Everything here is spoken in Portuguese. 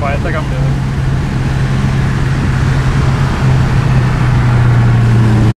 40 km.